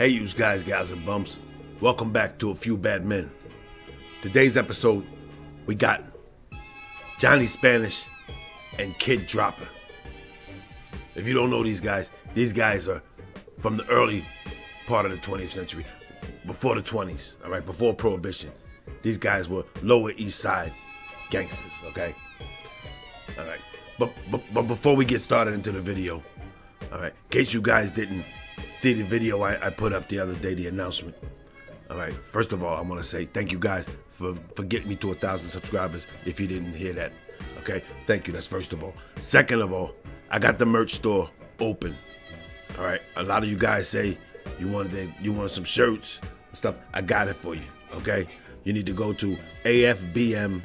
Hey, you guys, gals, and bums. Welcome back to A Few Bad Men. Today's episode, we got Johnny Spanish and Kid Dropper. If you don't know these guys, these guys are from the early part of the 20th century, before the 20s, all right, before Prohibition. These guys were Lower East Side gangsters, okay? All right. But, but, but before we get started into the video, all right, in case you guys didn't see the video I, I put up the other day, the announcement. All right, first of all, I want to say thank you guys for, for getting me to a thousand subscribers if you didn't hear that. Okay, thank you. That's first of all. Second of all, I got the merch store open. All right, a lot of you guys say you wanted you want some shirts and stuff. I got it for you. Okay, you need to go to afbm-gear.com.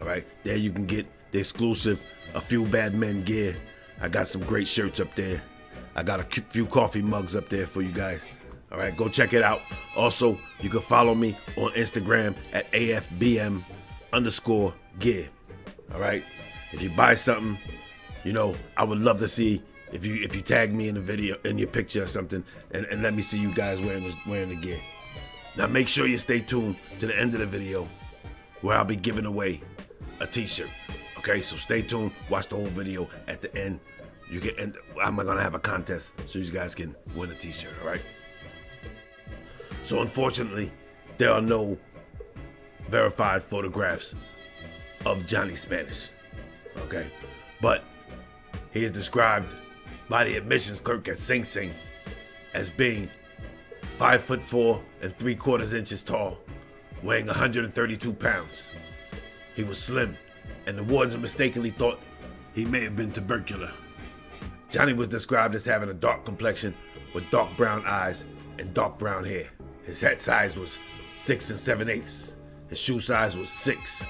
All right, there you can get the exclusive A Few Bad Men gear. I got some great shirts up there. I got a few coffee mugs up there for you guys. All right, go check it out. Also, you can follow me on Instagram at AFBM underscore gear. All right, if you buy something, you know, I would love to see if you if you tag me in the video in your picture or something and, and let me see you guys wearing wearing the gear. Now make sure you stay tuned to the end of the video where I'll be giving away a t-shirt. Okay, so stay tuned, watch the whole video at the end. You get and I'm gonna have a contest so you guys can win a t-shirt, all right? So unfortunately, there are no verified photographs of Johnny Spanish. Okay. But he is described by the admissions clerk at Sing Sing as being five foot four and three quarters inches tall, weighing 132 pounds. He was slim, and the wardens mistakenly thought he may have been tubercular. Johnny was described as having a dark complexion with dark brown eyes and dark brown hair. His hat size was six and seven eighths. His shoe size was six.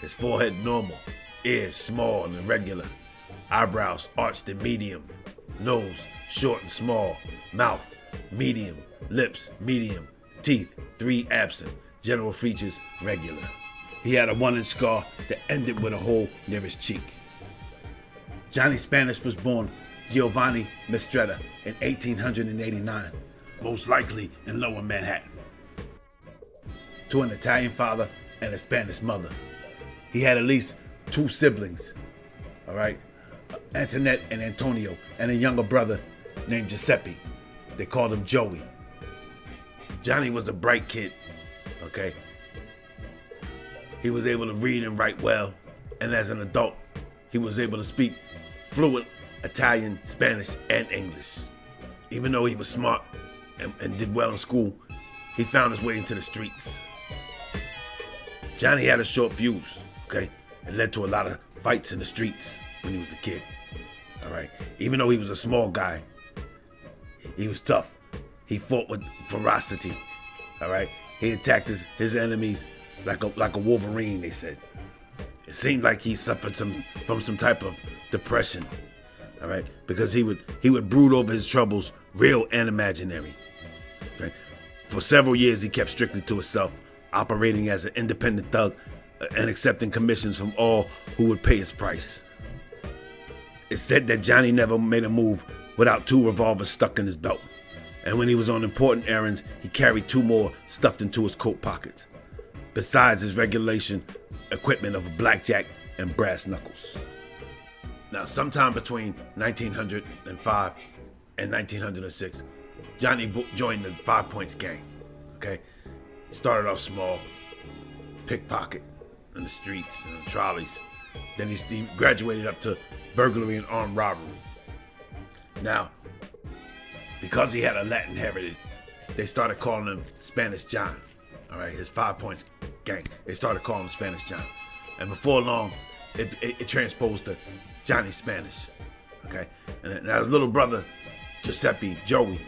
His forehead normal, ears small and irregular, eyebrows arched and medium, nose short and small, mouth medium, lips medium, teeth three absent, general features regular. He had a one inch scar that ended with a hole near his cheek. Johnny Spanish was born Giovanni Mistretta in 1889, most likely in lower Manhattan, to an Italian father and a Spanish mother. He had at least two siblings, all right, Antoinette and Antonio, and a younger brother named Giuseppe. They called him Joey. Johnny was a bright kid, okay? He was able to read and write well, and as an adult, he was able to speak fluent Italian, Spanish, and English. Even though he was smart and, and did well in school, he found his way into the streets. Johnny had a short fuse, okay? It led to a lot of fights in the streets when he was a kid. All right. Even though he was a small guy, he was tough. He fought with ferocity. All right. He attacked his, his enemies like a like a wolverine. They said. It seemed like he suffered some from some type of depression. All right, because he would he would brood over his troubles, real and imaginary. Okay. For several years, he kept strictly to himself, operating as an independent thug uh, and accepting commissions from all who would pay his price. It's said that Johnny never made a move without two revolvers stuck in his belt. And when he was on important errands, he carried two more stuffed into his coat pockets, besides his regulation equipment of a blackjack and brass knuckles. Now, sometime between 1905 and 1906, Johnny joined the Five Points Gang. Okay, started off small, pickpocket in the streets and the trolleys. Then he, he graduated up to burglary and armed robbery. Now, because he had a Latin heritage, they started calling him Spanish John. All right, his Five Points gang. They started calling him Spanish John, and before long, it, it, it transposed to Johnny Spanish. Okay, and now his little brother Giuseppe Joey.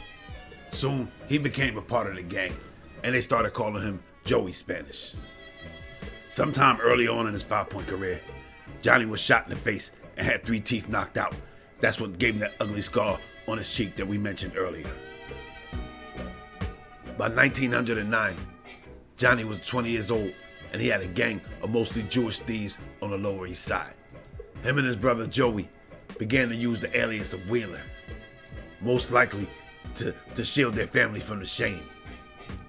Soon he became a part of the gang, and they started calling him Joey Spanish. Sometime early on in his five point career, Johnny was shot in the face and had three teeth knocked out. That's what gave him that ugly scar on his cheek that we mentioned earlier. By 1909, Johnny was 20 years old and he had a gang of mostly Jewish thieves on the Lower East Side. Him and his brother Joey began to use the alias of Wheeler. most likely to, to shield their family from the shame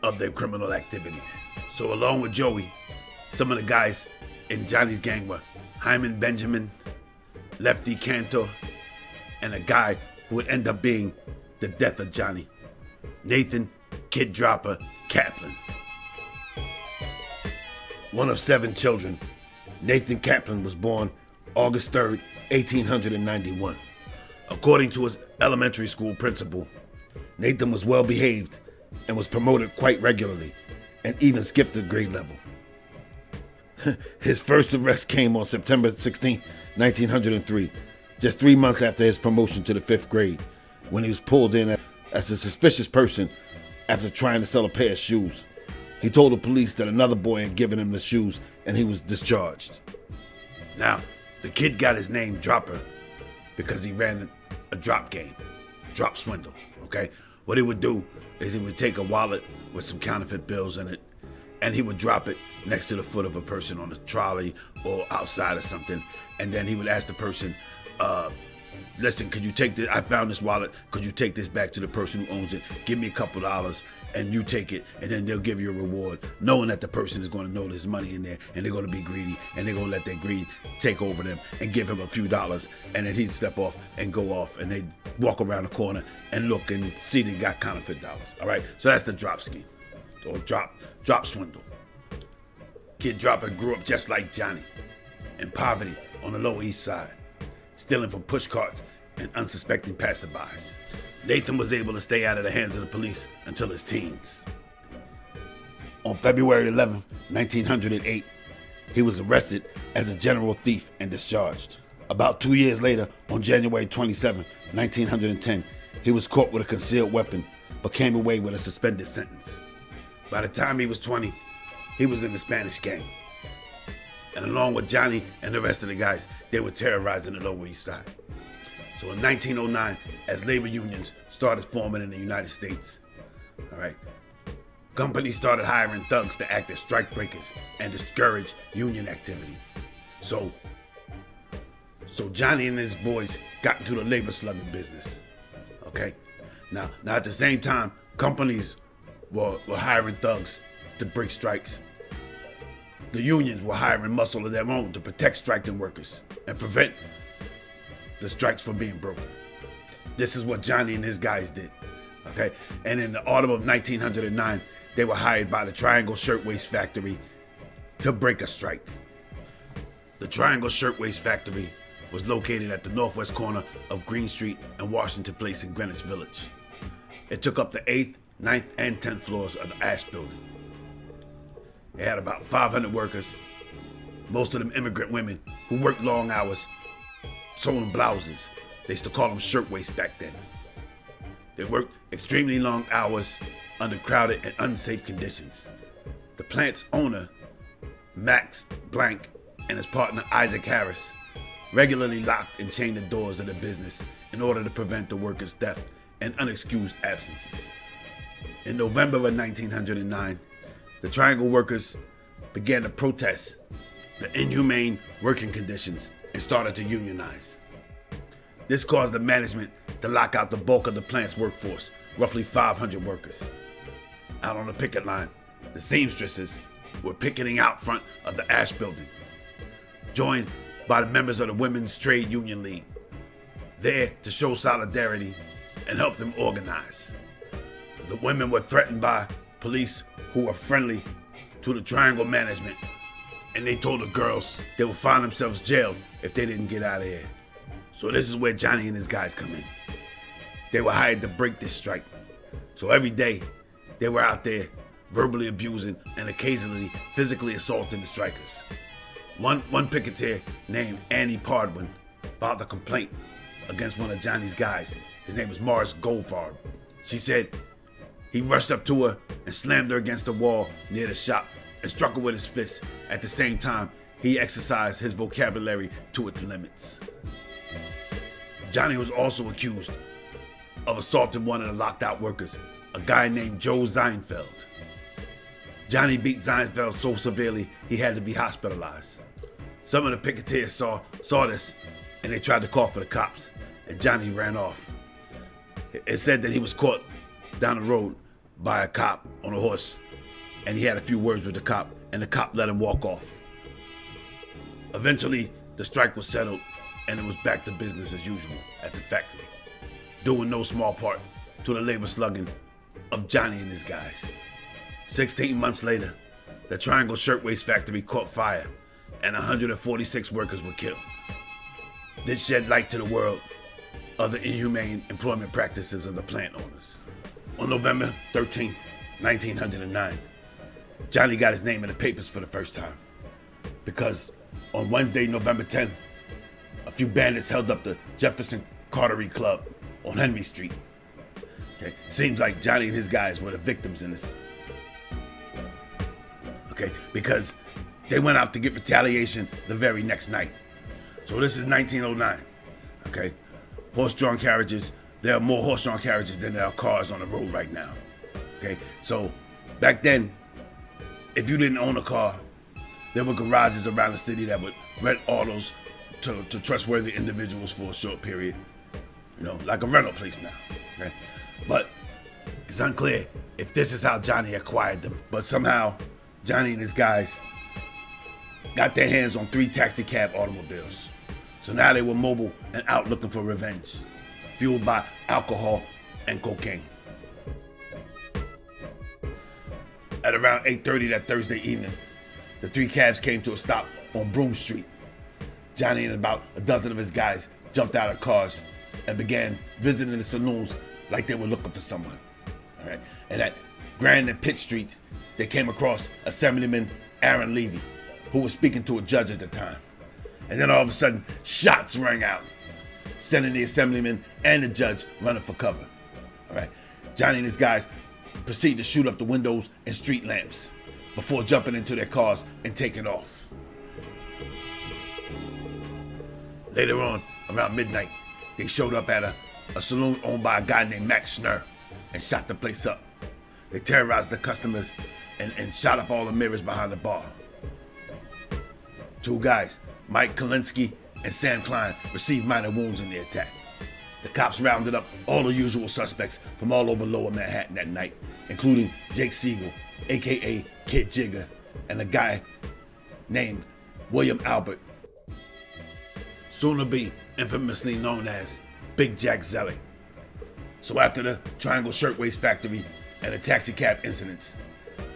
of their criminal activities. So, along with Joey, some of the guys in Johnny's gang were Hyman Benjamin, Lefty Cantor, and a guy who would end up being the death of Johnny, Nathan Kid Dropper Kaplan. One of seven children, Nathan Kaplan was born August 3, 1891. According to his elementary school principal, Nathan was well behaved and was promoted quite regularly and even skipped a grade level. his first arrest came on September 16, 1903, just three months after his promotion to the fifth grade, when he was pulled in as a suspicious person after trying to sell a pair of shoes. He told the police that another boy had given him the shoes and he was discharged. Now, the kid got his name Dropper because he ran a drop game, drop swindle, okay? What he would do is he would take a wallet with some counterfeit bills in it and he would drop it next to the foot of a person on a trolley or outside or something. And then he would ask the person, uh, listen, could you take this? I found this wallet. Could you take this back to the person who owns it? Give me a couple dollars and you take it, and then they'll give you a reward, knowing that the person is going to know there's money in there and they're going to be greedy and they're going to let their greed take over them and give him a few dollars, and then he'd step off and go off, and they'd walk around the corner and look and see they got counterfeit dollars. All right, so that's the drop scheme or drop drop swindle. Kid Dropper grew up just like Johnny, in poverty on the Lower East Side, stealing from push carts and unsuspecting passerbys. Nathan was able to stay out of the hands of the police until his teens. On February 11, 1908, he was arrested as a general thief and discharged. About two years later, on January 27, 1910, he was caught with a concealed weapon but came away with a suspended sentence. By the time he was 20, he was in the Spanish gang. And along with Johnny and the rest of the guys, they were terrorizing the Lower East Side. So in 1909, as labor unions started forming in the United States, all right, companies started hiring thugs to act as strikebreakers and discourage union activity. So, so Johnny and his boys got into the labor slugging business. Okay, now, now at the same time, companies were, were hiring thugs to break strikes. The unions were hiring muscle of their own to protect striking workers and prevent the strikes from being broken. This is what Johnny and his guys did. Okay? And in the autumn of 1909, they were hired by the Triangle Shirtwaist Factory to break a strike. The Triangle Shirtwaist Factory was located at the northwest corner of Greene Street and Washington Place in Greenwich Village. It took up the 8th, 9th, and 10th floors of the Asch Building. They had about 500 workers, most of them immigrant women who worked long hours sewing blouses. They used to call them shirtwaists back then. They worked extremely long hours under crowded and unsafe conditions. The plant's owner, Max Blanck, and his partner Isaac Harris regularly locked and chained the doors of the business in order to prevent the workers' theft and unexcused absences. In November of 1909, the Triangle workers began to protest the inhumane working conditions and started to unionize. This caused the management to lock out the bulk of the plant's workforce, roughly 500 workers. Out on the picket line, the seamstresses were picketing out front of the Asch building, joined by the members of the Women's Trade Union League, there to show solidarity and help them organize. The women were threatened by police who were friendly to the Triangle management and they told the girls they would find themselves jailed if they didn't get out of here. So this is where Johnny and his guys come in. They were hired to break this strike. So every day, they were out there verbally abusing and occasionally physically assaulting the strikers. One, one picketeer named Annie Pardwin filed a complaint against one of Johnny's guys. His name was Morris Goldfarb. She said he rushed up to her and slammed her against the wall near the shop and struck her with his fists. At the same time, he exercised his vocabulary to its limits. Johnny was also accused of assaulting one of the locked out workers, a guy named Joe Seinfeld. Johnny beat Seinfeld so severely he had to be hospitalized. Some of the picketers saw, saw this and they tried to call for the cops, and Johnny ran off. it said that he was caught down the road by a cop on a horse, and he had a few words with the cop, and the cop let him walk off. Eventually, the strike was settled, and it was back to business as usual at the factory, doing no small part to the labor slugging of Johnny and his guys. 16 months later, the Triangle Shirtwaist Factory caught fire, and 146 workers were killed. This shed light to the world of the inhumane employment practices of the plant owners. On November 13, 1909, Johnny got his name in the papers for the first time because on Wednesday, November 10th, a few bandits held up the Jefferson Cartery Club on Henry Street. Okay, seems like Johnny and his guys were the victims in this. Okay, because they went out to get retaliation the very next night. So this is 1909. Okay, horse-drawn carriages. There are more horse-drawn carriages than there are cars on the road right now. Okay, so back then, if you didn't own a car, there were garages around the city that would rent autos to, to trustworthy individuals for a short period. You know, like a rental place now. Okay? But it's unclear if this is how Johnny acquired them. But somehow, Johnny and his guys got their hands on three taxi cab automobiles. So now they were mobile and out looking for revenge, fueled by alcohol and cocaine. At around 8:30 that Thursday evening, the three cabs came to a stop on Broome Street. Johnny and about a dozen of his guys jumped out of cars and began visiting the saloons like they were looking for someone. All right. And at Grand and Pitt Streets, they came across Assemblyman Aaron Levy, who was speaking to a judge at the time. And then all of a sudden, shots rang out, sending the assemblyman and the judge running for cover. All right. Johnny and his guys proceed to shoot up the windows and street lamps before jumping into their cars and taking off. Later on, around midnight, they showed up at a, a saloon owned by a guy named Max Schnurr and shot the place up. They terrorized the customers and, and shot up all the mirrors behind the bar. Two guys, Mike Kalinsky and Sam Klein, received minor wounds in the attack. The cops rounded up all the usual suspects from all over lower Manhattan that night, including Jake Siegel, aka Kid Jigger, and a guy named William Albert, soon to be infamously known as Big Jack Zelig. So after the Triangle Shirtwaist Factory and the taxi cab incidents,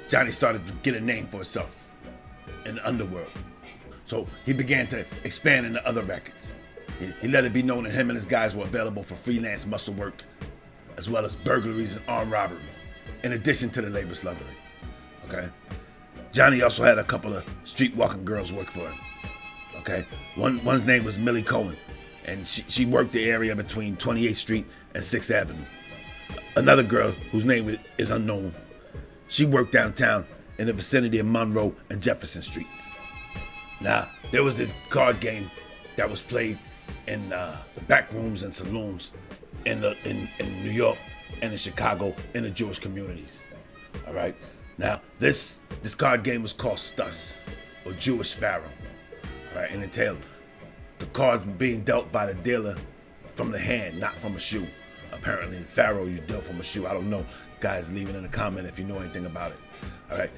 Johnny started to get a name for himself in the underworld. So he began to expand into other rackets. He, let it be known that him and his guys were available for freelance muscle work, as well as burglaries and armed robbery, in addition to the labor sluggery. Okay? Johnny also had a couple of street walking girls work for him. Okay? One one's name was Millie Cohen, and she, she worked the area between 28th Street and 6th Avenue. Another girl whose name is unknown. She worked downtown in the vicinity of Monroe and Jefferson Streets. Now, there was this card game that was played in uh, the back rooms and saloons in, the, in, in New York and in Chicago in the Jewish communities. All right. Now, this this card game was called Stuss, or Jewish Faro. All right, and entailed the cards being dealt by the dealer from the hand, not from a shoe. Apparently, in Faro, you deal from a shoe. I don't know. Guys, leave it in a comment if you know anything about it. All right.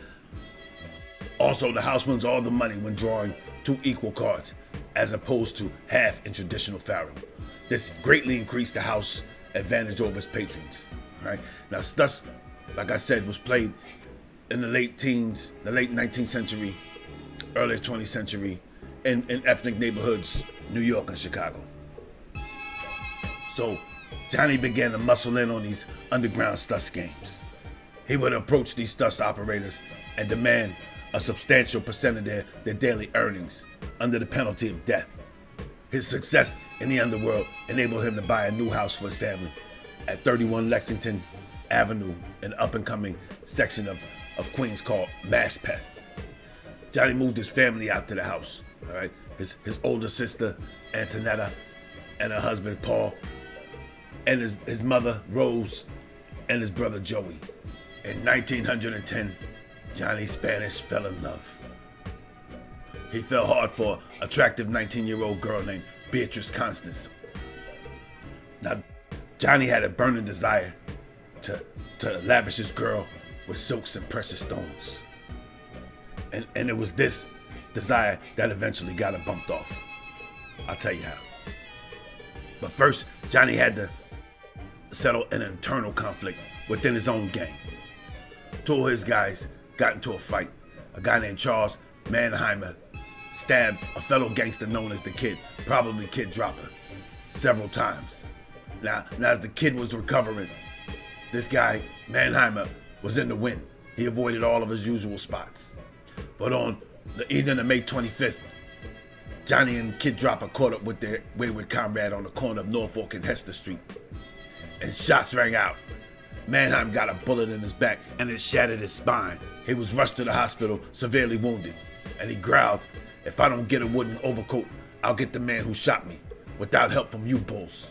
Also, the house wins all the money when drawing two equal cards, as opposed to half in traditional Faro. This greatly increased the house advantage over its patrons. Right now, Stuss, like I said, was played in the late teens, the late 19th century, early 20th century, in, in ethnic neighborhoods, New York and Chicago. So, Johnny began to muscle in on these underground Stuss games. He would approach these Stuss operators and demand a substantial percent of their, their daily earnings under the penalty of death. His success in the underworld enabled him to buy a new house for his family at 31 Lexington Avenue, an up and coming section of, of Queens called Maspeth. Johnny moved his family out to the house. All right, his his older sister Antonetta, and her husband Paul, and his his mother Rose, and his brother Joey. In 1910, Johnny Spanish fell in love. He fell hard for attractive 19 year old girl named Beatrice Constance. Now, Johnny had a burning desire to, to lavish his girl with silks and precious stones. And, and it was this desire that eventually got him bumped off. I'll tell you how. But first, Johnny had to settle an internal conflict within his own gang. Two of his guys got into a fight. A guy named Charles Mannheimer stabbed a fellow gangster known as the Kid, probably Kid Dropper, several times. Now, now as the kid was recovering, this guy, Mannheimer, was in the wind. He avoided all of his usual spots. But on the evening of May 25th, Johnny and Kid Dropper caught up with their wayward comrade on the corner of Norfolk and Hester Street. And shots rang out. Mannheim got a bullet in his back and it shattered his spine. He was rushed to the hospital, severely wounded. And he growled, If I don't get a wooden overcoat, I'll get the man who shot me, without help from you bulls.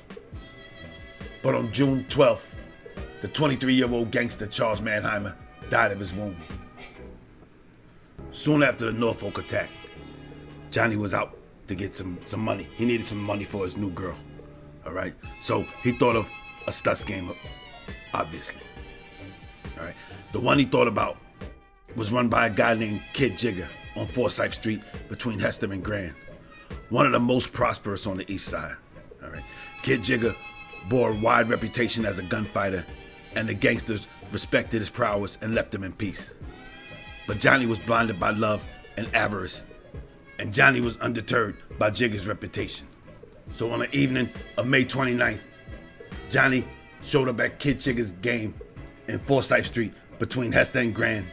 But on June 12th, the 23 year old gangster Charles Mannheimer died of his wound. Soon after the Norfolk attack, Johnny was out to get some, some money. He needed some money for his new girl. All right. So he thought of a Stuss game, obviously. All right. The one he thought about was run by a guy named Kid Jigger on Forsyth Street between Hester and Grand. One of the most prosperous on the east side. All right. Kid Jigger bore a wide reputation as a gunfighter, and the gangsters respected his prowess and left him in peace. But Johnny was blinded by love and avarice, and Johnny was undeterred by Jigger's reputation. So on the evening of May 29th, Johnny showed up at Kid Jigger's game in Forsyth Street between Hester and Grand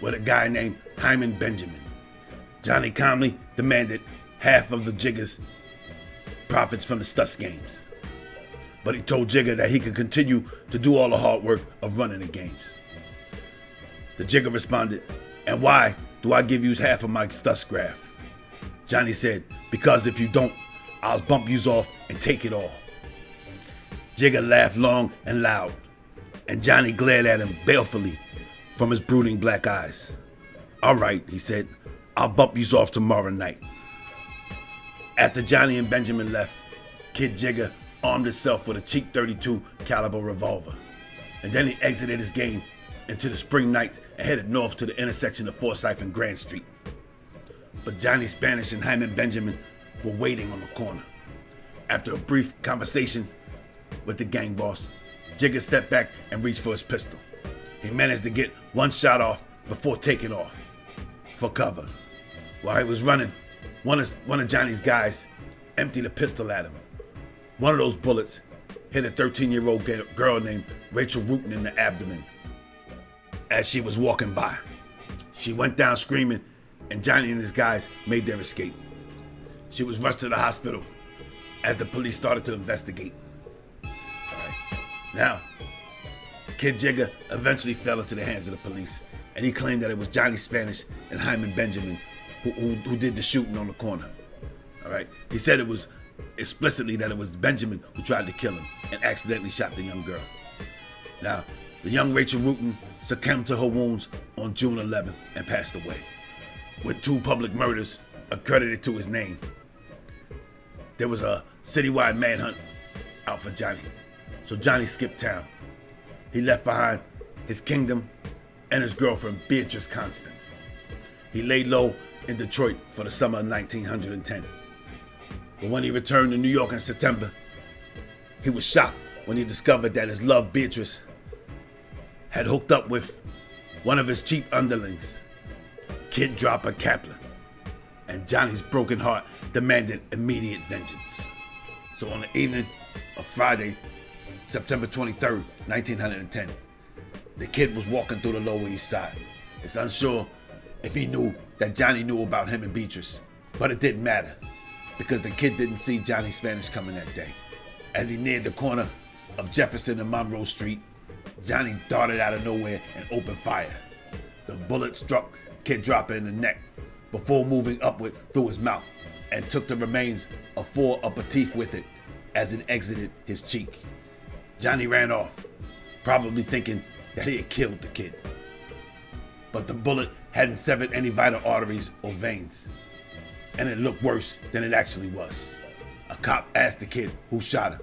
with a guy named Hyman Benjamin. Johnny calmly demanded half of the Jigger's profits from the Stuss games. But he told Jigger that he could continue to do all the hard work of running the games. The Jigger responded, And why do I give you half of my Stuss graph? Johnny said, Because if you don't, I'll bump you off and take it all. Jigger laughed long and loud, and Johnny glared at him balefully from his brooding black eyes. All right, he said, I'll bump you off tomorrow night. After Johnny and Benjamin left, Kid Jigger armed himself with a cheap 32 caliber revolver. And then he exited his game into the spring night and headed north to the intersection of Forsyth and Grand Street. But Johnny Spanish and Hyman Benjamin were waiting on the corner. After a brief conversation with the gang boss, Jigger stepped back and reached for his pistol. He managed to get one shot off before taking off for cover. While he was running, one of, one of Johnny's guys emptied a pistol at him. One of those bullets hit a 13 year old girl named Rachel Rutan in the abdomen as she was walking by. She went down screaming, and Johnny and his guys made their escape. She was rushed to the hospital as the police started to investigate. Now, Kid Jigger eventually fell into the hands of the police, and he claimed that it was Johnny Spanish and Hyman Benjamin who, who, who did the shooting on the corner. All right. He said it was explicitly that it was Benjamin who tried to kill him and accidentally shot the young girl. Now, the young Rachel Rutan succumbed to her wounds on June 11th and passed away, with two public murders accredited to his name. There was a citywide manhunt out for Johnny, so Johnny skipped town. He left behind his kingdom and his girlfriend, Beatrice Constance. He laid low in Detroit for the summer of 1910. But when he returned to New York in September, he was shocked when he discovered that his love, Beatrice, had hooked up with one of his cheap underlings, Kid Dropper Kaplan, and Johnny's broken heart demanded immediate vengeance. So on the evening of Friday, September 23rd, 1910, the kid was walking through the Lower East Side. It's unsure if he knew that Johnny knew about him and Beatrice, but it didn't matter because the kid didn't see Johnny Spanish coming that day. As he neared the corner of Jefferson and Monroe Street, Johnny darted out of nowhere and opened fire. The bullet struck Kid Dropper in the neck before moving upward through his mouth and took the remains of four upper teeth with it as it exited his cheek. Johnny ran off, probably thinking that he had killed the kid. But the bullet hadn't severed any vital arteries or veins, and it looked worse than it actually was. A cop asked the kid who shot him,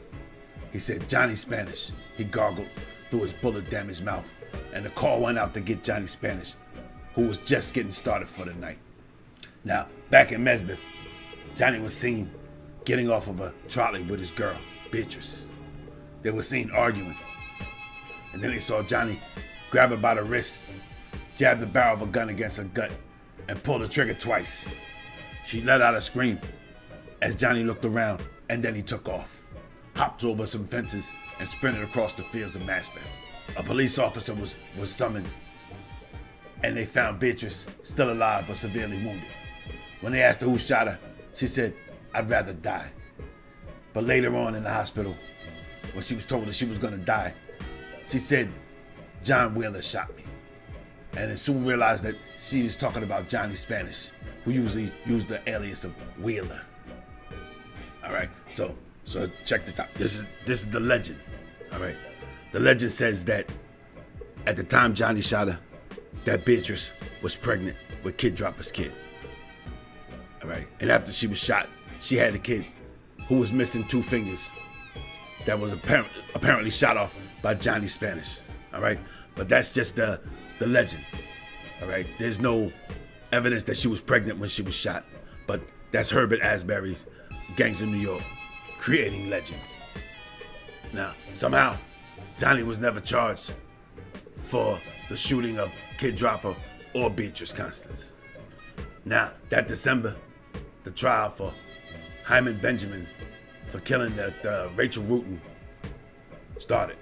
He said, Johnny Spanish. He gargled through his bullet damaged mouth, and the call went out to get Johnny Spanish, who was just getting started for the night. Now, back in Maspeth, Johnny was seen getting off of a trolley with his girl, Beatrice. They were seen arguing. And then they saw Johnny grab her by the wrist, jab the barrel of a gun against her gut, and pull the trigger twice. She let out a scream as Johnny looked around, and then he took off, hopped over some fences, and sprinted across the fields of Maspeth. A police officer was, was summoned, and they found Beatrice still alive but severely wounded. When they asked her who shot her, she said, I'd rather die. But later on in the hospital, when she was told that she was to die, she said, John Wheeler shot me. And then soon realized that she was talking about Johnny Spanish, who usually used the alias of Wheeler. All right, so so check this out. This is this is the legend. All right, the legend says that at the time Johnny shot her, that Beatrice was pregnant with Kid Dropper's kid. All right, and after she was shot, she had a kid who was missing two fingers that was apparent, apparently shot off by Johnny Spanish. All right, but that's just the the legend. All right, there's no evidence that she was pregnant when she was shot, but that's Herbert Asbury's Gangs of New York creating legends. Now, somehow, Johnny was never charged for the shooting of Kid Dropper or Beatrice Constance. Now, that December, the trial for Hyman Benjamin for killing the, the uh, Rachel Rutten started.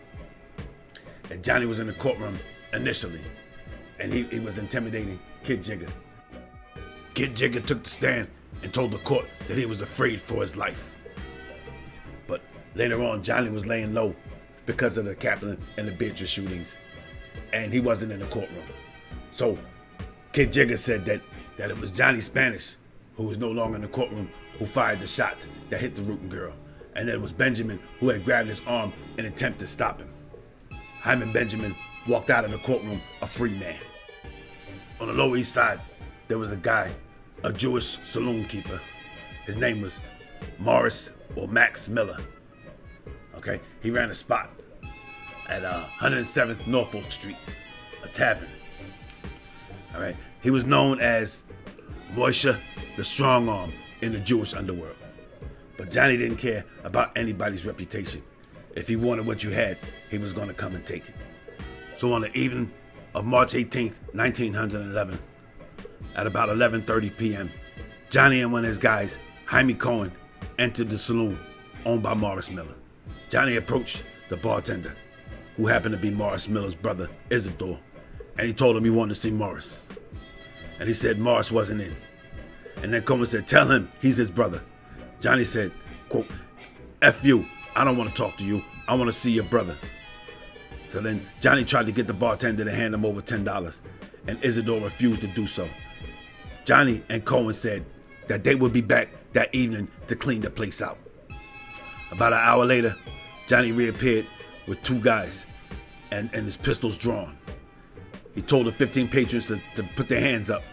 And Johnny was in the courtroom initially, and he, he was intimidating Kid Jigger. Kid Jigger took the stand and told the court that he was afraid for his life. But later on, Johnny was laying low because of the Kaplan and the Beatrice shootings, and he wasn't in the courtroom. So Kid Jigger said that, that it was Johnny Spanish, who was no longer in the courtroom, who fired the shot that hit the Rutten girl, and it was Benjamin who had grabbed his arm in an attempt to stop him. Hyman Benjamin walked out of the courtroom a free man. On the Lower East Side, there was a guy, a Jewish saloon keeper. His name was Morris or Max Miller. Okay, he ran a spot at uh, 107th Norfolk Street, a tavern. All right, he was known as Moishe the Strong Arm in the Jewish underworld. But Johnny didn't care about anybody's reputation. If he wanted what you had, he was going to come and take it. So on the evening of March 18th, 1911, at about 11:30 p.m., Johnny and one of his guys, Jaime Cohen, entered the saloon owned by Morris Miller. Johnny approached the bartender, who happened to be Morris Miller's brother, Isidore, and he told him he wanted to see Morris. And he said Morris wasn't in. And then Cohen said, Tell him he's his brother. Johnny said, quote, F you, I don't want to talk to you. I want to see your brother. So then Johnny tried to get the bartender to hand him over $10, and Isidore refused to do so. Johnny and Cohen said that they would be back that evening to clean the place out. About an hour later, Johnny reappeared with two guys and, and his pistols drawn. He told the 15 patrons to, to put their hands up.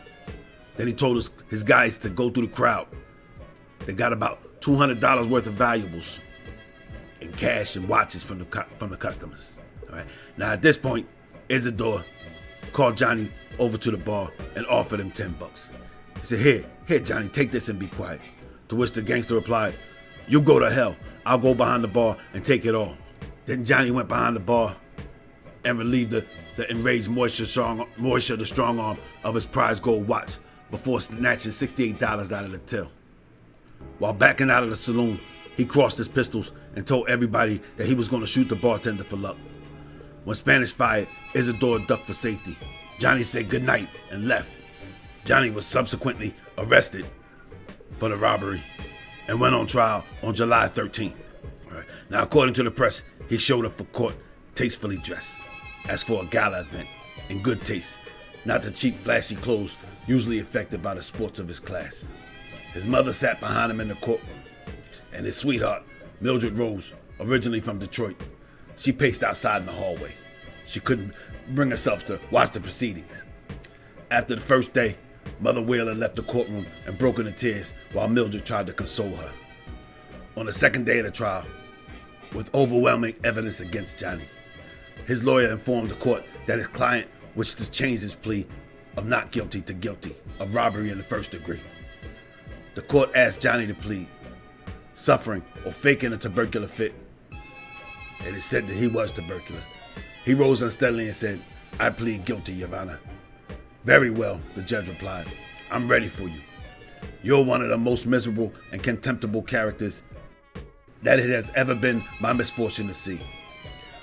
Then he told his, his guys to go through the crowd. They got about $200 worth of valuables in cash and watches from the from the customers. All right. Now at this point, Isidore called Johnny over to the bar and offered him 10 bucks. He said, Here, here, Johnny, take this and be quiet. To which the gangster replied, You go to hell. I'll go behind the bar and take it all. Then Johnny went behind the bar and relieved the, the enraged Moisture, strong, Moishe the strong arm of his prize gold watch before snatching $68 out of the till. While backing out of the saloon, he crossed his pistols and told everybody that he was going to shoot the bartender for luck. When Spanish fired, Isidore ducked for safety. Johnny said goodnight and left. Johnny was subsequently arrested for the robbery and went on trial on July 13th. Right. Now, according to the press, he showed up for court tastefully dressed, as for a gala event, in good taste, not the cheap, flashy clothes usually affected by the sports of his class. His mother sat behind him in the courtroom, and his sweetheart, Mildred Rose, originally from Detroit, she paced outside in the hallway. She couldn't bring herself to watch the proceedings. After the first day, Mother Wheeler left the courtroom and broke into tears while Mildred tried to console her. On the second day of the trial, with overwhelming evidence against Johnny. His lawyer informed the court that his client wished to change his plea of not guilty to guilty of robbery in the first degree. The court asked Johnny to plead suffering or faking a tubercular fit, and it said that he was tubercular. He rose unsteadily and said, I plead guilty, Your Honor. Very well, the judge replied. I'm ready for you. You're one of the most miserable and contemptible characters that it has ever been my misfortune to see.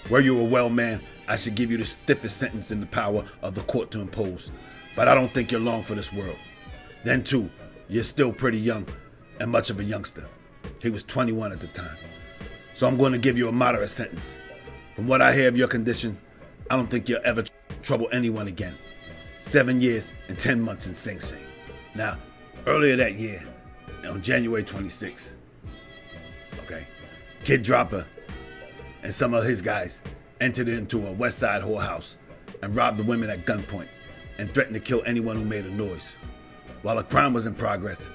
Were you a well man, I should give you the stiffest sentence in the power of the court to impose. But I don't think you're long for this world. Then, too, you're still pretty young and much of a youngster. He was 21 at the time. So I'm going to give you a moderate sentence. From what I hear of your condition, I don't think you'll ever tr- trouble anyone again. Seven years and 10 months in Sing Sing. Now, earlier that year, on January 26th, okay, Kid Dropper and some of his guys entered into a West Side whorehouse and robbed the women at gunpoint and threatened to kill anyone who made a noise. While the crime was in progress,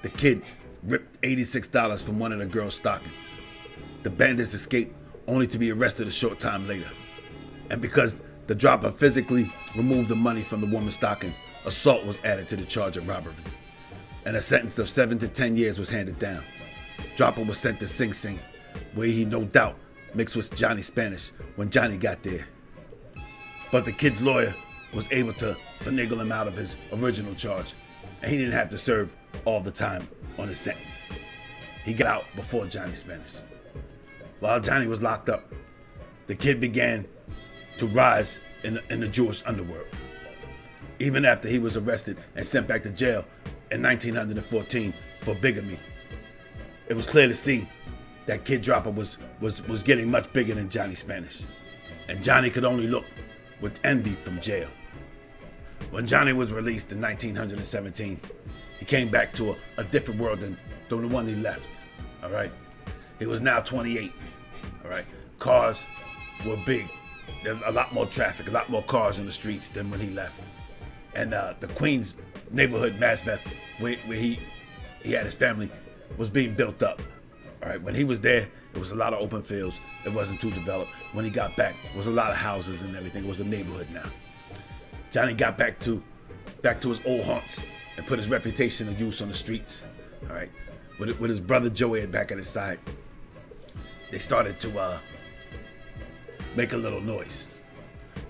the kid ripped $86 from one of the girl's stockings. The bandits escaped only to be arrested a short time later. And because the dropper physically removed the money from the woman's stocking, assault was added to the charge of robbery. And a sentence of 7 to 10 years was handed down. Dropper was sent to Sing Sing, where he no doubt mixed with Johnny Spanish when Johnny got there. But the kid's lawyer was able to finagle him out of his original charge, and he didn't have to serve all the time on his sentence. He got out before Johnny Spanish. While Johnny was locked up, the kid began to rise in the, in the Jewish underworld. Even after he was arrested and sent back to jail in 1914 for bigamy, it was clear to see that Kid Dropper was, was, was getting much bigger than Johnny Spanish. And Johnny could only look with envy from jail. When Johnny was released in 1917, he came back to a, a different world than, than the one he left. All right. He was now 28. All right. Cars were big. There was a lot more traffic, a lot more cars in the streets than when he left. And uh, the Queens neighborhood, Maspeth, where, where he he had his family, was being built up. All right. When he was there, it was a lot of open fields. It wasn't too developed. When he got back, it was a lot of houses and everything. It was a neighborhood now. Johnny got back to back to his old haunts and put his reputation of use on the streets. All right, with, with his brother Joey back at his side, they started to uh, make a little noise.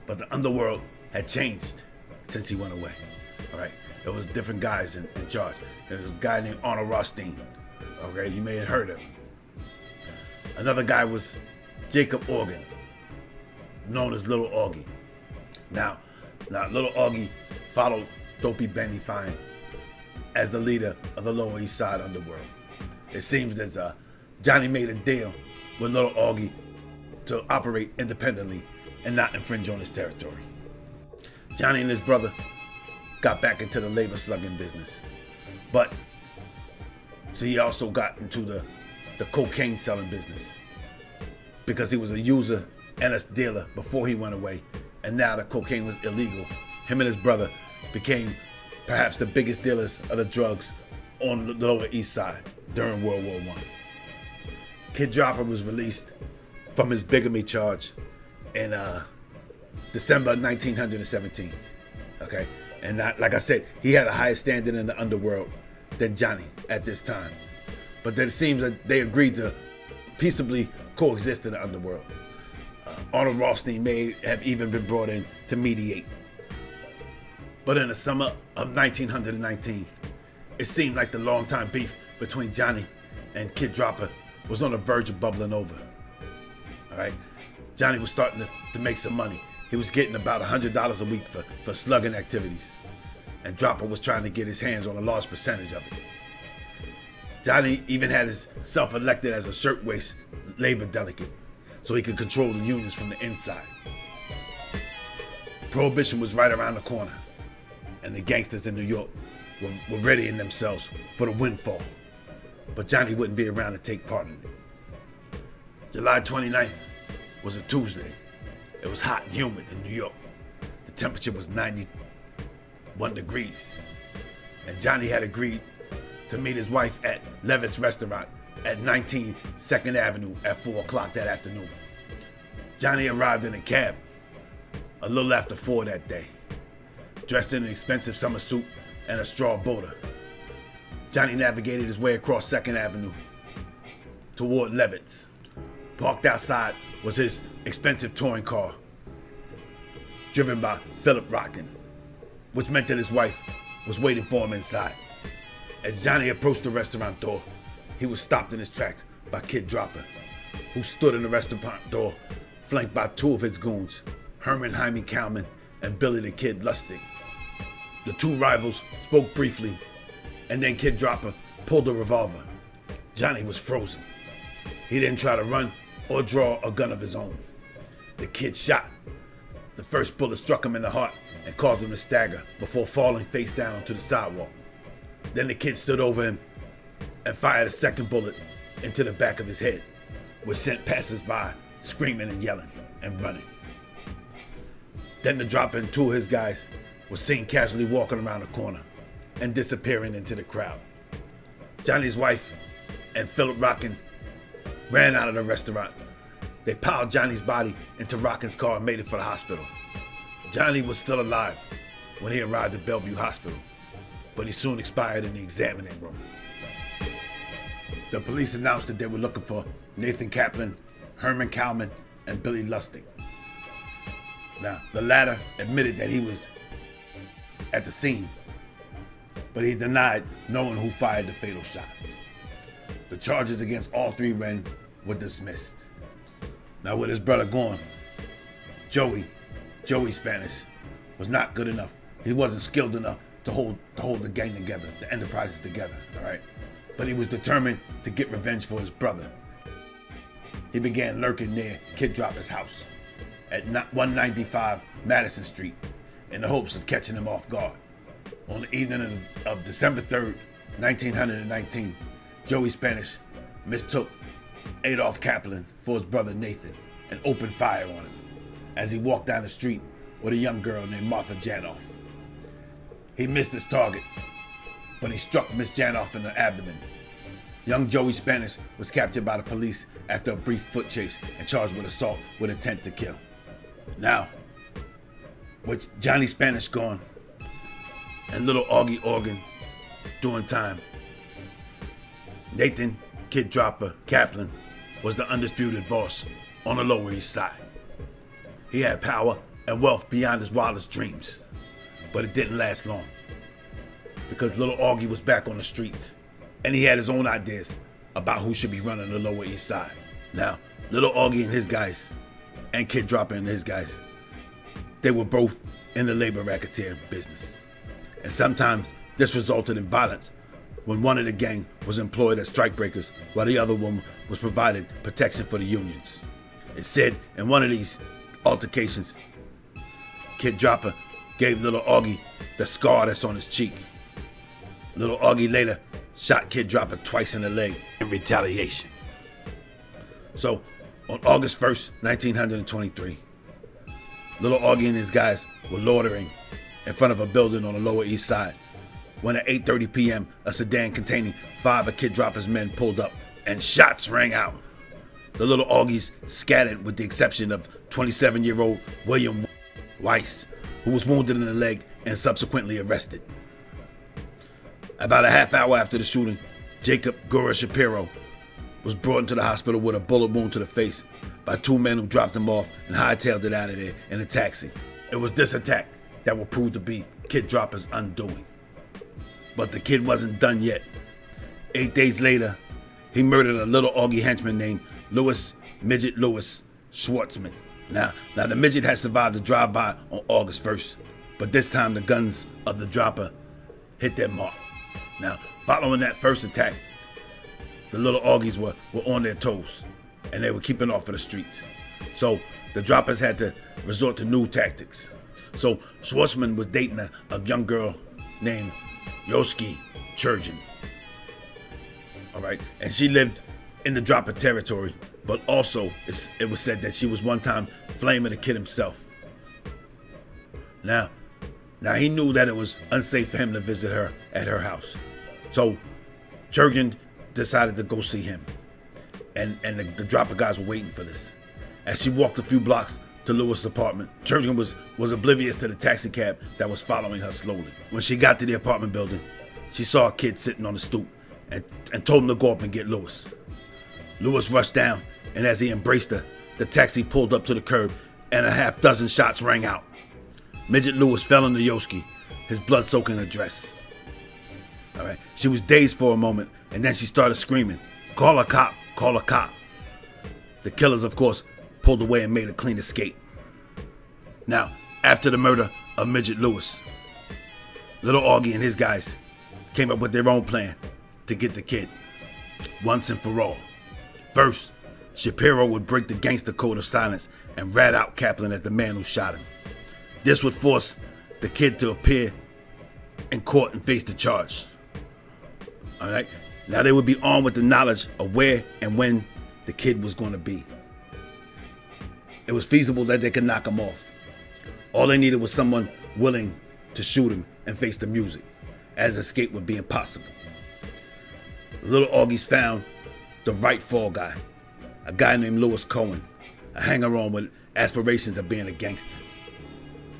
But the underworld had changed since he went away. All right, there was different guys in, in charge. There was a guy named Arnold Rothstein. Okay, you may have heard of him. Another guy was Jacob Orgen, known as Little Augie. Now, now Little Augie followed Dopey Benny Fein as the leader of the Lower East Side underworld. It seems that uh, Johnny made a deal with Little Augie to operate independently and not infringe on his territory. Johnny and his brother got back into the labor slugging business, but so he also got into the, the cocaine selling business because he was a user and a dealer before he went away, and now the cocaine was illegal. Him and his brother became perhaps the biggest dealers of the drugs on the Lower East Side during World War One. Kid Dropper was released from his bigamy charge in uh, December 1917. Okay, and not, like I said, he had a higher standing in the underworld than Johnny at this time. But it seems that they agreed to peaceably coexist in the underworld. Arnold Rothstein may have even been brought in to mediate. But in the summer of 1919, it seemed like the long-time beef between Johnny and Kid Dropper was on the verge of bubbling over. All right, Johnny was starting to, to make some money. He was getting about $100 a week for, for slugging activities. And Dropper was trying to get his hands on a large percentage of it. Johnny even had himself elected as a shirtwaist labor delegate so he could control the unions from the inside. Prohibition was right around the corner, and the gangsters in New York were, were readying themselves for the windfall. But Johnny wouldn't be around to take part in it. July 29th was a Tuesday. It was hot and humid in New York. The temperature was 91 degrees. And Johnny had agreed to meet his wife at Levitt's restaurant at 19 Second Avenue at 4 o'clock that afternoon. Johnny arrived in a cab a little after 4 that day, dressed in an expensive summer suit and a straw boater. Johnny navigated his way across 2nd Avenue toward Levitt's. Parked outside was his expensive touring car, driven by Philip Rockin, which meant that his wife was waiting for him inside. As Johnny approached the restaurant door, he was stopped in his tracks by Kid Dropper, who stood in the restaurant door, flanked by two of his goons, Herman Jaime Kalman and Billy the Kid Lustig. The two rivals spoke briefly, and then Kid Dropper pulled a revolver. Johnny was frozen. He didn't try to run or draw a gun of his own. The kid shot. The first bullet struck him in the heart and caused him to stagger before falling face down onto the sidewalk. Then the kid stood over him and fired a second bullet into the back of his head, which sent passers-by screaming and yelling and running. Then the dropper and two of his guys was seen casually walking around the corner and disappearing into the crowd. Johnny's wife and Philip Rockin ran out of the restaurant. They piled Johnny's body into Rockin's car and made it for the hospital. Johnny was still alive when he arrived at Bellevue Hospital, but he soon expired in the examining room. The police announced that they were looking for Nathan Kaplan, Herman Kalman, and Billy Lustig. Now, the latter admitted that he was at the scene, but he denied knowing who fired the fatal shots. The charges against all three men were dismissed. Now, with his brother gone, Joey, Joey Spanish, was not good enough. He wasn't skilled enough to hold to hold the gang together, the enterprises together. All right, but he was determined to get revenge for his brother. He began lurking near Kid Dropper's house at 195 Madison Street in the hopes of catching him off guard. On the evening of, December 3rd, 1919, Joey Spanish mistook Adolph Kaplan for his brother Nathan and opened fire on him as he walked down the street with a young girl named Martha Janoff. He missed his target, but he struck Miss Janoff in the abdomen. Young Joey Spanish was captured by the police after a brief foot chase and charged with assault with intent to kill. Now, with Johnny Spanish gone and little Augie Orgen doing time, Nathan Kid Dropper Kaplan was the undisputed boss on the Lower East Side. He had power and wealth beyond his wildest dreams, but it didn't last long because little Augie was back on the streets and he had his own ideas about who should be running the Lower East Side. Now, little Augie and his guys, and Kid Dropper and his guys, they were both in the labor racketeer business. And sometimes this resulted in violence when one of the gang was employed as strikebreakers while the other one was provided protection for the unions. It said in one of these altercations, Kid Dropper gave little Augie the scar that's on his cheek. Little Augie later shot Kid Dropper twice in the leg in retaliation. So, on August 1st, 1923, Little Augie and his guys were loitering in front of a building on the Lower East Side when at 8:30 p.m. a sedan containing five of Kid Dropper's men pulled up and shots rang out. The little Augies scattered with the exception of 27-year-old William Weiss, who was wounded in the leg and subsequently arrested. About a half hour after the shooting, Jacob Gurrah Shapiro was brought into the hospital with a bullet wound to the face by two men who dropped him off and hightailed it out of there in a taxi. It was this attack that would prove to be Kid Dropper's undoing. But the kid wasn't done yet. Eight days later, he murdered a little Augie henchman named Louis Midget Louis Schwartzman. Now, now the midget had survived the drive-by on August 1st, but this time the guns of the dropper hit their mark. Now, following that first attack, the little Augies were, were on their toes, and they were keeping off of the streets. So the droppers had to resort to new tactics. So Schwartzman was dating a, a young girl named Yoski Churgin. All right, and she lived in the dropper territory, but also it was said that she was one time flaming the kid himself. Now, now he knew that it was unsafe for him to visit her at her house, so Churgin decided to go see him. And, and the, the dropper guys were waiting for this. As she walked a few blocks to Lewis' apartment, Churgin was, was oblivious to the taxi cab that was following her slowly. When she got to the apartment building, she saw a kid sitting on the stoop and, and told him to go up and get Lewis. Lewis rushed down, and as he embraced her, the taxi pulled up to the curb and a half dozen shots rang out. Midget Lewis fell the Yoski, his blood soaking her dress. She was dazed for a moment, and then she started screaming, Call a cop, call a cop. The killers, of course, pulled away and made a clean escape. Now, after the murder of Midget Lewis, Little Augie and his guys came up with their own plan to get the kid once and for all. First, Shapiro would break the gangster code of silence and rat out Kaplan as the man who shot him. This would force the kid to appear in court and face the charge. All right. Now they would be armed with the knowledge of where and when the kid was going to be. It was feasible that they could knock him off. All they needed was someone willing to shoot him and face the music, as escape would be impossible. Little Augies found the right fall guy, a guy named Lewis Cohen, a hanger on with aspirations of being a gangster.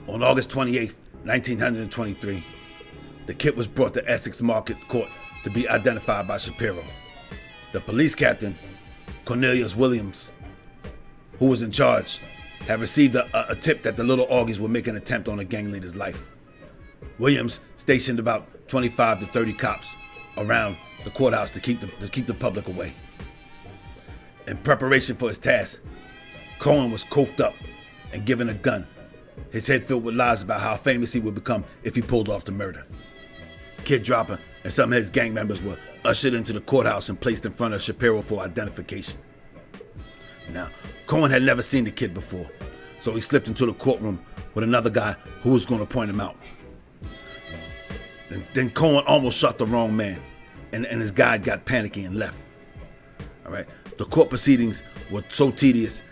On August 28, 1923, the kid was brought to Essex Market Court to be identified by Shapiro. The police captain, Cornelius Williams, who was in charge, had received a, a, tip that the little Augies would make an attempt on a gang leader's life. Williams stationed about 25 to 30 cops around the courthouse to keep the, to keep the public away. In preparation for his task, Cohen was coked up and given a gun, his head filled with lies about how famous he would become if he pulled off the murder. Kid Dropper and some of his gang members were ushered into the courthouse and placed in front of Shapiro for identification. Now, Cohen had never seen the kid before, so he slipped into the courtroom with another guy who was going to point him out. And then Cohen almost shot the wrong man, and, and his guide got panicky and left. All right. The court proceedings were so tedious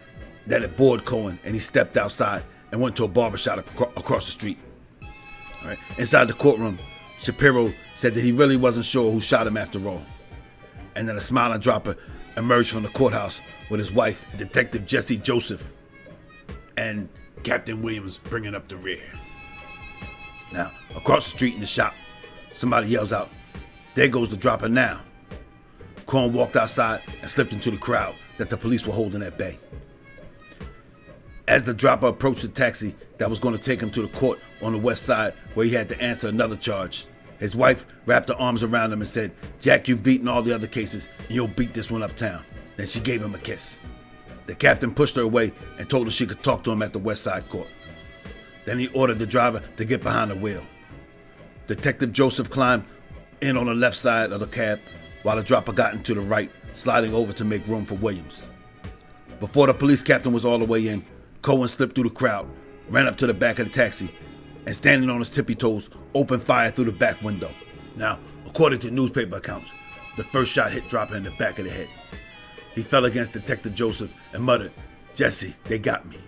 that it bored Cohen, and he stepped outside and went to a barbershop across the street. All right. Inside the courtroom, Shapiro said that he really wasn't sure who shot him after all. And then a smiling dropper emerged from the courthouse with his wife, Detective Jesse Joseph, and Captain Williams bringing up the rear. Now, across the street in the shop, somebody yells out, There goes the dropper now. Cohen walked outside and slipped into the crowd that the police were holding at bay. As the dropper approached the taxi that was going to take him to the court on the west side where he had to answer another charge, his wife wrapped her arms around him and said, Jack, you've beaten all the other cases, and you'll beat this one uptown. Then she gave him a kiss. The captain pushed her away and told her she could talk to him at the West Side Court. Then he ordered the driver to get behind the wheel. Detective Joseph climbed in on the left side of the cab while the dropper got into the right, sliding over to make room for Williams. Before the police captain was all the way in, Cohen slipped through the crowd, ran up to the back of the taxi, and standing on his tippy toes, opened fire through the back window. Now, according to newspaper accounts, the first shot hit Dropper in the back of the head. He fell against Detective Joseph and muttered, Jesse, they got me.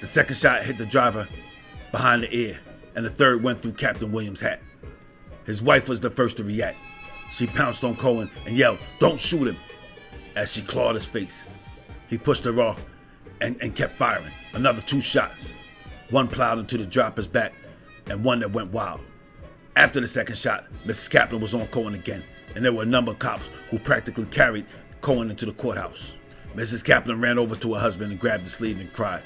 The second shot hit the driver behind the ear, and the third went through Captain Williams' hat. His wife was the first to react. She pounced on Cohen and yelled, Don't shoot him, as she clawed his face. He pushed her off and, and kept firing. Another two shots. One plowed into the dropper's back and one that went wild. After the second shot, Mrs. Kaplan was on Cohen again, and there were a number of cops who practically carried Cohen into the courthouse. Mrs. Kaplan ran over to her husband and grabbed his sleeve and cried,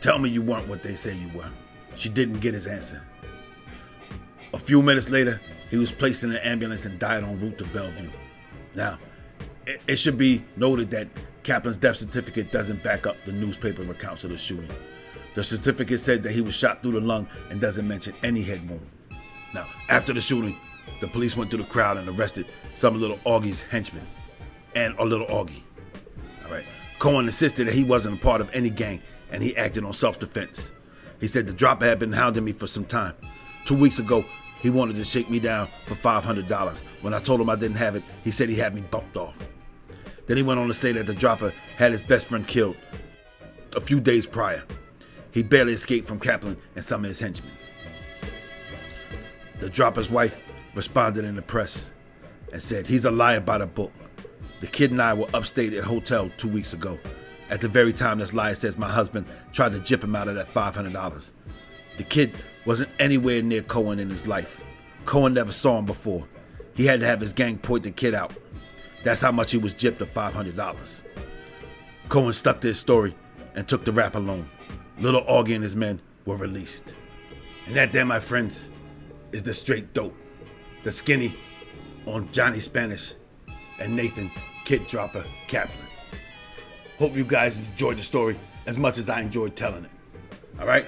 Tell me you weren't what they say you were. She didn't get his answer. A few minutes later, he was placed in an ambulance and died en route to Bellevue. Now, it, should be noted that Kaplan's death certificate doesn't back up the newspaper accounts of the shooting. The certificate said that he was shot through the lung and doesn't mention any head wound. Now, after the shooting, the police went through the crowd and arrested some little Augie's henchmen and a little Augie. All right. Cohen insisted that he wasn't a part of any gang and he acted on self-defense. He said the dropper had been hounding me for some time. Two weeks ago, he wanted to shake me down for $500. When I told him I didn't have it, he said he had me bumped off. Then he went on to say that the dropper had his best friend killed a few days prior. He barely escaped from Kaplan and some of his henchmen. The dropper's wife responded in the press and said, He's a liar by the book. The kid and I were upstate at a hotel two weeks ago. At the very time this liar says my husband tried to jip him out of that $500. The kid wasn't anywhere near Cohen in his life. Cohen never saw him before. He had to have his gang point the kid out. That's how much he was gypped of $500. Cohen stuck to his story and took the rap alone. Little Augie and his men were released. And that there, my friends, is the straight dope. The skinny on Johnny Spanish and Nathan Kid Dropper Kaplan. Hope you guys enjoyed the story as much as I enjoyed telling it. All right?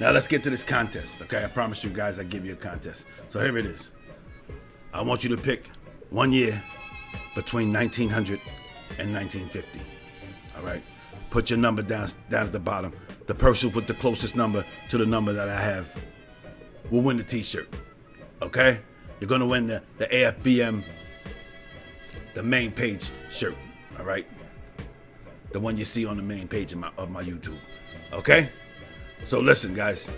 Now let's get to this contest. Okay, I promise you guys I give you a contest. So here it is. I want you to pick one year between 1900 and 1950. All right? Put your number down down at the bottom. The person with the closest number to the number that I have will win the t-shirt. Okay? You're gonna win the, the AFBM, the main page shirt. All right? The one you see on the main page of my, of my YouTube. Okay? So listen, guys.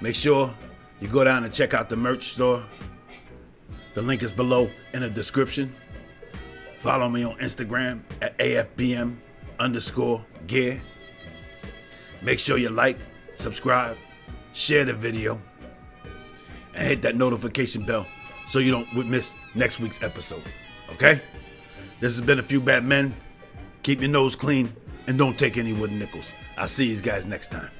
Make sure you go down and check out the merch store. The link is below in the description. Follow me on Instagram at AFBM underscore gear. Make sure you like, subscribe, share the video, and hit that notification bell so you don't miss next week's episode. Okay? This has been a few bad men. Keep your nose clean and don't take any wooden nickels. I'll see you guys next time.